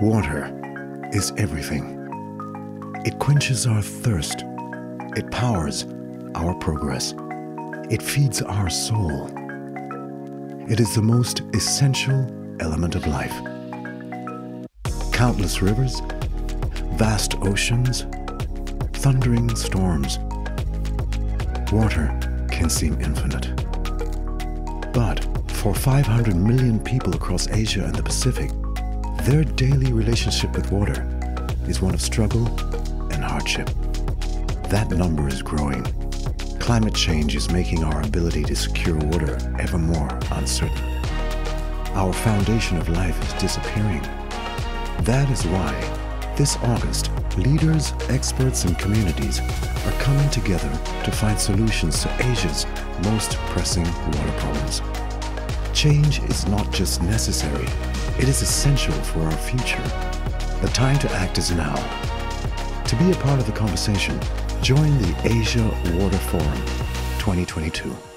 Water is everything. It quenches our thirst. It powers our progress. It feeds our soul. It is the most essential element of life. Countless rivers, vast oceans, thundering storms. Water can seem infinite. But for 500 million people across Asia and the Pacific, their daily relationship with water is one of struggle and hardship. That number is growing. Climate change is making our ability to secure water ever more uncertain. Our foundation of life is disappearing. That is why, this August, leaders, experts, and communities are coming together to find solutions to Asia's most pressing water problems. Change is not just necessary, it is essential for our future. The time to act is now. To be a part of the conversation, join the Asia Water Forum 2022.